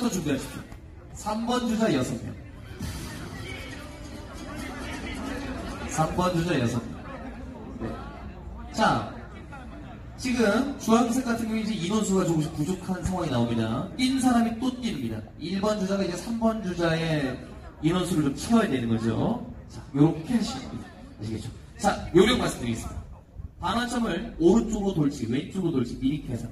더 준비하십시오. 3번 주자 6명. 3번 주자 6명. 네. 자, 지금 주황색 같은 경우 이제 인원수가 조금씩 부족한 상황이 나옵니다. 뛴 사람이 또 뜁니다. 1번 주자가 이제 3번 주자의 인원수를 좀 채워야 되는 거죠. 자, 요렇게 하시면 됩니다. 아시겠죠? 자, 요령 말씀드리겠습니다. 반환점을 오른쪽으로 돌지, 왼쪽으로 돌지 미리 계산.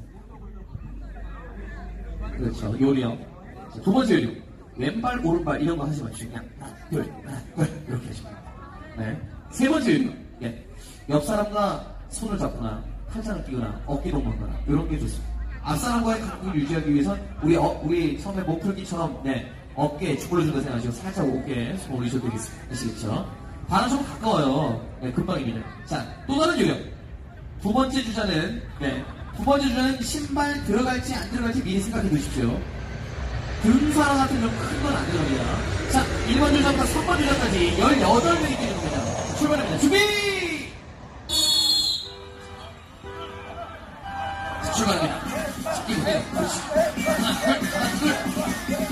그렇죠. 요령. 자, 두 번째 요령. 왼발, 오른발 이런 거 하지 마시고 그냥 하나, 둘, 하나, 둘 이렇게 하시면 됩니다. 네. 세 번째 요령. 예. 옆 사람과 손을 잡거나 팔짱을 끼거나 어깨 동무하거나 이런 게 좋습니다. 앞 사람과의 간격을 유지하기 위해선 우리 어, 우리 처음에 목 풀기처럼 네 어깨에 주물러 준다 생각하시고 살짝 어깨에 손 올리셔도 되겠습니다. 아시겠죠? 반은 좀 가까워요. 네, 금방입니다. 자, 또 다른 요령. 두 번째 주자는 네, 두 번째 주자는 신발 들어갈지 안 들어갈지 미리 생각해 두십시오. 등사랑 같은 좀 큰 건안 들어갑니다. 자, 1번 주자부터 3번 주자까지 18명이 뛰는 겁니다. 출발합니다. 준비! 자, 출발합니다. 자, 이거 네, 그렇지. 하나, 둘, 하나, 둘.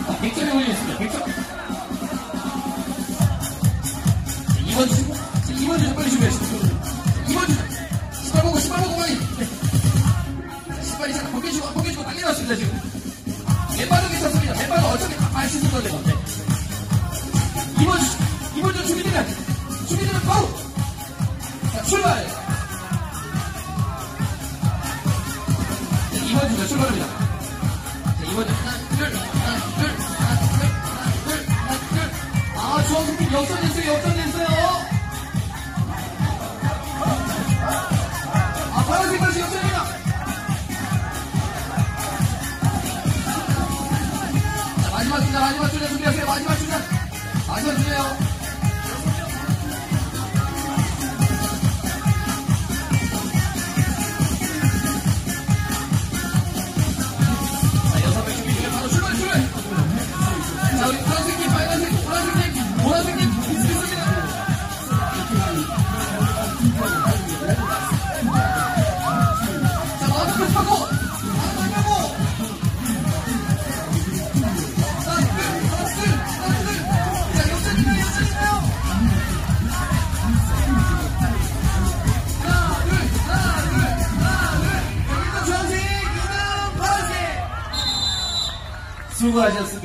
아, 100점이 올리겠습니다. 100점. 자, 2번 주자. 자, 2번 주자 빨리 준비하시죠. 2번 주자. 신발 보고, 신발 보고 빨리. 네. 신발이 잠깐 벗겨지고, 안 벗겨지고 난리 났습니다, 지금. 왼발은 괜찮습니다. 왼발은 어차피 발 씻을 건데, 네. 이번 주, 이번 주 준비되면, 준비되면 바로! 자, 출발! 자, 이번 주자 출발합니다. 자, 이번 주 하나, 둘, 하나, 둘, 하나, 둘, 하나, 둘, 하나, 둘. 아, 주황색팀 역전 됐어요, 역전 됐어요. 마지막 주자 준비하세요. 마지막 주자. 마지막 주자요. 수고하셨습니다.